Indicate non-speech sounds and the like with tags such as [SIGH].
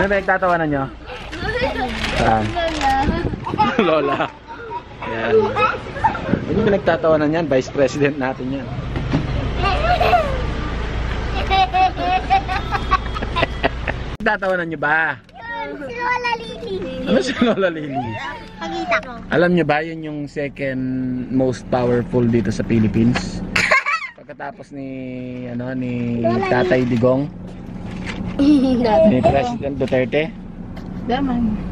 Sino ba nagtatawanan nyo? Saan? [LAUGHS] Lola. Yan. Hindi ba nagtatawanan yan? Vice President natin yan. Nagtatawanan nyo ba? Si Lola Lily. Ano si Lola Lily? Pagkita ko. Alam nyo ba yun yung second most powerful dito sa Philippines? [LAUGHS] Pagkatapos ni ano ni Tatay Digong, ni President Duterte. Daman.